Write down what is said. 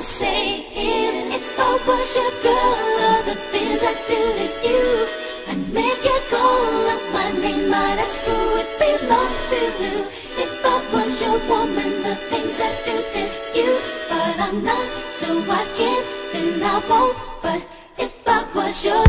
to say is, if I was your girl, all the things I do to you, I make you call up my name, my ask who it belongs to. If I was your woman, the things I do to you, but I'm not, so I can't, and I won't. But if I was your